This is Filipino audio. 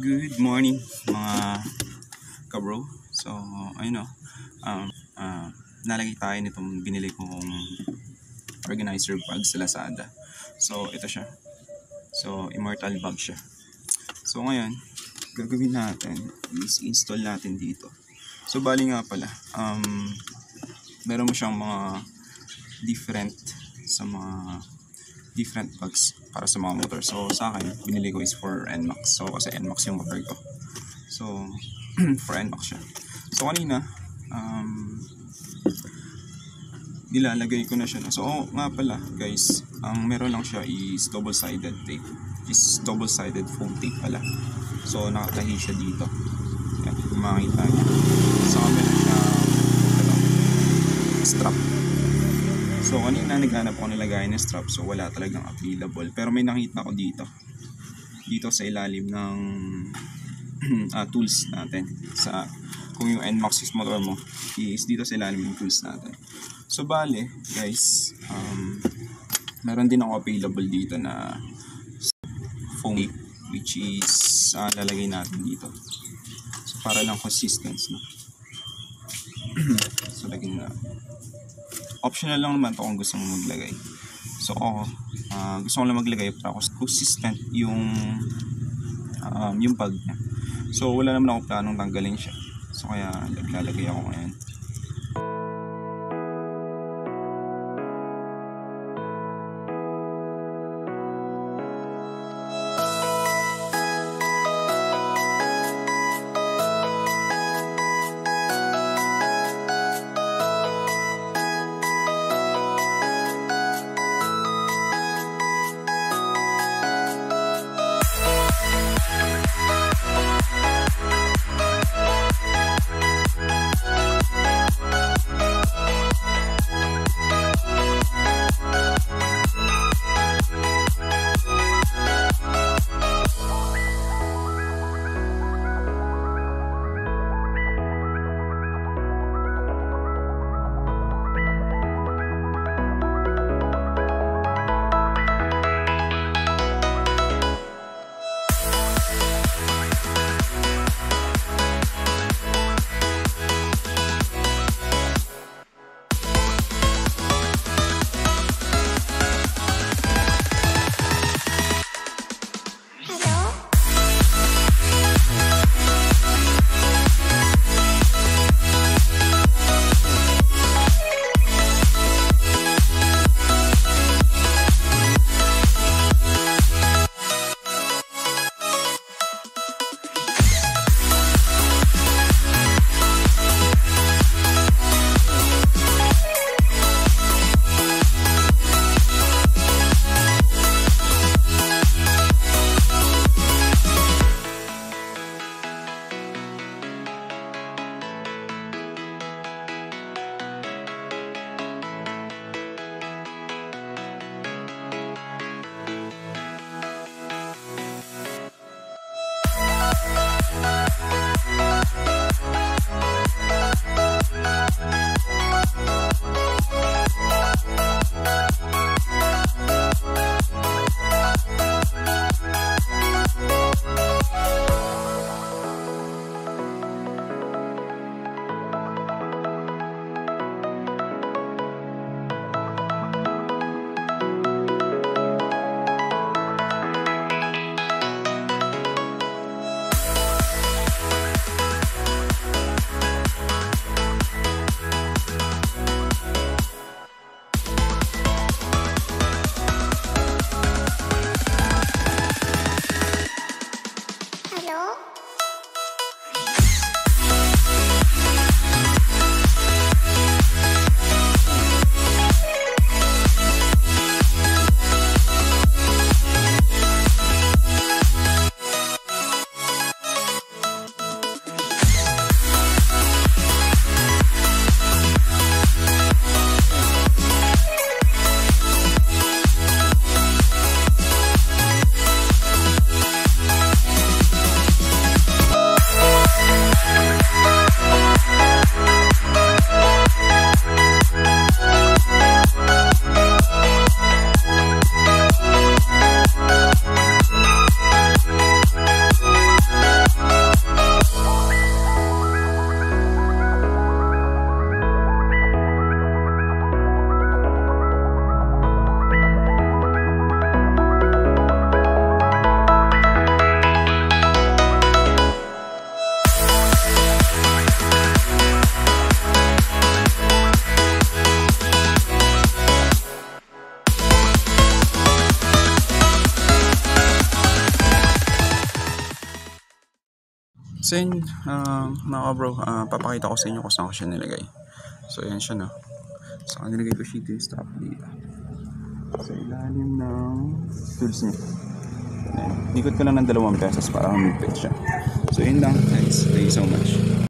Good morning mga kabro. So, ayun o. Um, uh, nalagay tayo nitong binili kong organizer bag sa Lazada. So, ito siya. So, immortal bag siya. So, ngayon, gagawin natin is install natin dito. So, bali nga pala, um, meron mo siyang mga different sa mga different bags para sa mga motor. So, sa akin, binili ko is for NMAX. So, kasi NMAX yung motor ko. So, for NMAX siya. So, kanina, um, nilalagay ko na siya. So, oh, nga pala, guys, ang meron lang siya is double-sided tape. Is double-sided foam tape pala. So, nakatahi siya dito. Yan, makikita niyo. So, meron siya ito, strap. So, kanina naghanap ako ng lagayan ng strap. So, wala talagang available. Pero may nakita ko dito. Dito sa ilalim ng uh, tools natin. Sa, kung yung NMAX motor mo, is dito sa ilalim ng tools natin. So, bale, guys, um, meron din ako available dito na foam which is uh, lalagay natin dito. So, para lang consistence, no? so, lagyan na optional lang naman to kung gusto mo maglagay. So ako, uh, gusto ko lang maglagay para consistent yung um, yung bag niya. So wala naman ako planong tanggalin siya. So kaya naglalagay ako ngayon. So yun, uh, mga bro, uh, papakita ko sa inyo kung saan ko siya nilagay. So yan siya no. Saan nilagay ko siya yung stop dito. Sa ilalim ng tools niya. Ayan. Ikot ko lang ng dalawang pesos para humipit siya. So yun lang guys. Thank you so much.